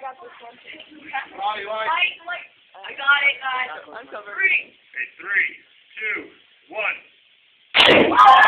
I got this one. Bobby, Light, light. I got it, guys. I'm covered. Three. Okay, three, two, one.